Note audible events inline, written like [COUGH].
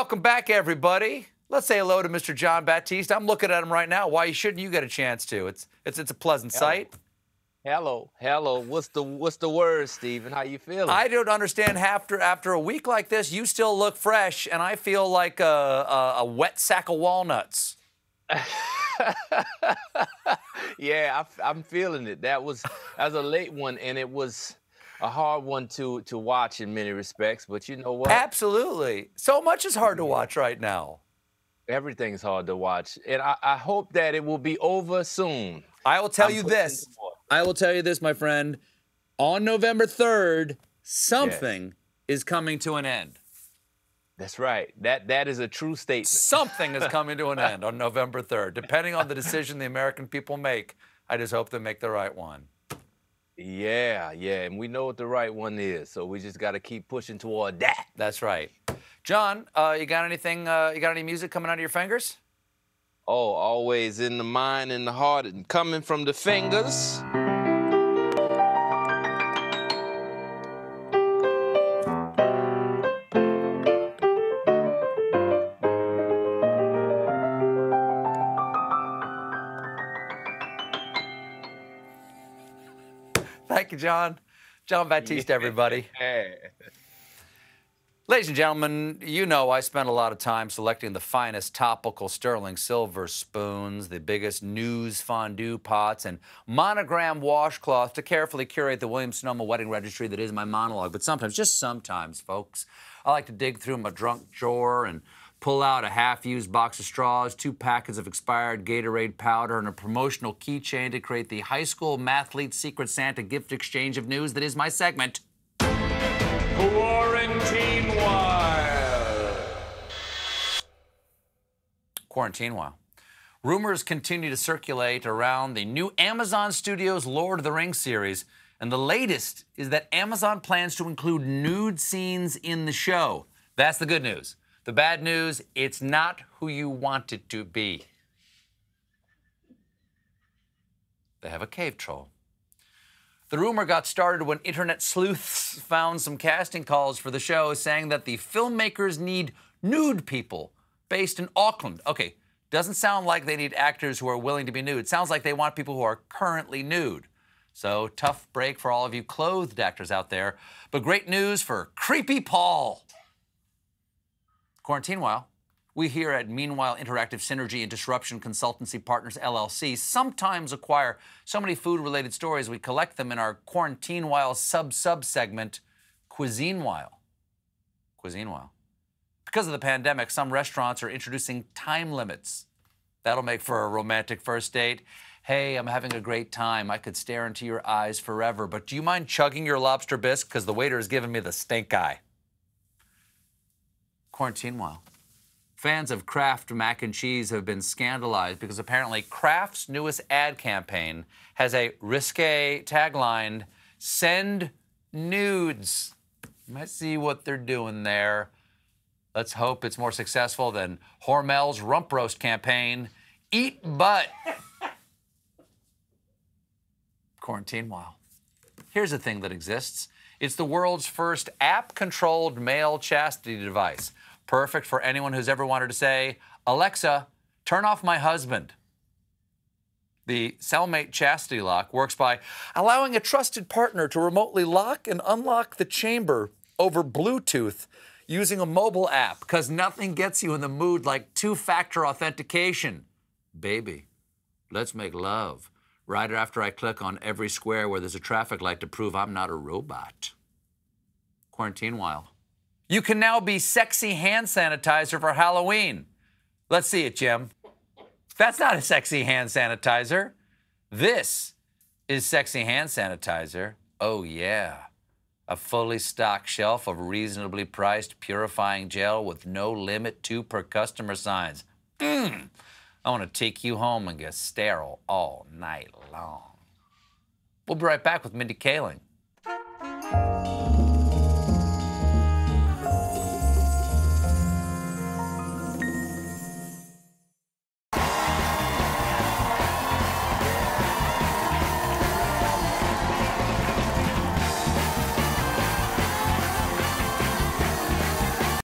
Welcome back, everybody. Let's say hello to Mr. Jon Batiste. I'm looking at him right now. Why shouldn't you get a chance to? It's it's it's a pleasant Hello. sight. Hello, hello. What's the what's the word, Stephen? How you feeling? I don't understand. After after a week like this, you still look fresh, and I feel like a, a, a wet sack of walnuts. [LAUGHS] yeah, I, am feeling it. That was that was a late one, and it was a hard one to to watch in many respects. But you know what? Absolutely. So much is hard to watch right now. Everything's hard to watch, and I, I hope that it will be over soon. I will tell I'm you this. I will tell you this, my friend. On November 3rd, something yes. is coming to an end. That's right. That that is a true statement. Something is coming to an end [LAUGHS] on November 3rd. Depending on the decision the American people make, I just hope they make the right one. Yeah, yeah, and we know what the right one is, so we just got to keep pushing toward that. That's right. Jon, uh, you got anything? Uh, you got any music coming out of your fingers? Oh, always in the mind and the heart and coming from the fingers. Thank you, Jon. Jon Batiste, everybody. hey. Ladies and gentlemen, you know I spend a lot of time selecting the finest topical sterling silver spoons, the biggest news fondue pots, and monogram washcloth to carefully curate the Williams-Sonoma wedding registry that is my monologue. But sometimes, just sometimes, folks, I like to dig through my drunk drawer and pull out a half-used box of straws, two packets of expired Gatorade powder, and a promotional keychain to create the high school mathlete Secret Santa gift exchange of news that is my segment. Quarantine While. Quarantine While. Rumors continue to circulate around the new Amazon Studios Lord of the Rings series, and the latest is that Amazon plans to include nude scenes in the show. That's the good news. The bad news, it's not who you want it to be. They have a cave troll. The rumor got started when internet sleuths [LAUGHS] found some casting calls for the show saying that the filmmakers need nude people based in Auckland. Okay, doesn't sound like they need actors who are willing to be nude. It sounds like they want people who are currently nude. So, tough break for all of you clothed actors out there. But great news for Creepy Paul. Quarantine while. We here at Meanwhile Interactive Synergy and Disruption Consultancy Partners LLC sometimes acquire so many food related stories we collect them in our Quarantine While sub sub segment, Cuisine While. Cuisine While. Because of the pandemic, some restaurants are introducing time limits. That'll make for a romantic first date. Hey, I'm having a great time. I could stare into your eyes forever, but do you mind chugging your lobster bisque? Because the waiter is giving me the stink eye. Quarantine While. Fans of Kraft mac and cheese have been scandalized because apparently Kraft's newest ad campaign has a risque tagline send nudes. Let's see what they're doing there. Let's hope it's more successful than Hormel's rump roast campaign. Eat butt. [LAUGHS] Quarantine while. Here's a thing that exists. It's the world's first app-controlled male chastity device perfect for anyone who's ever wanted to say, Alexa, turn off my husband. The Cellmate Chastity Lock works by allowing a trusted partner to remotely lock and unlock the chamber over Bluetooth using a mobile app because nothing gets you in the mood like two factor authentication. Baby, let's make love right after I click on every square where there's a traffic light to prove I'm not a robot. Quarantine while. You can now be sexy hand sanitizer for Halloween. Let's see it, Jim. That's not a sexy hand sanitizer. This is sexy hand sanitizer. Oh, yeah. A fully stocked shelf of reasonably priced purifying gel with no limit to per customer signs. Mmm. I want to take you home and get sterile all night long. We'll be right back with Mindy Kaling.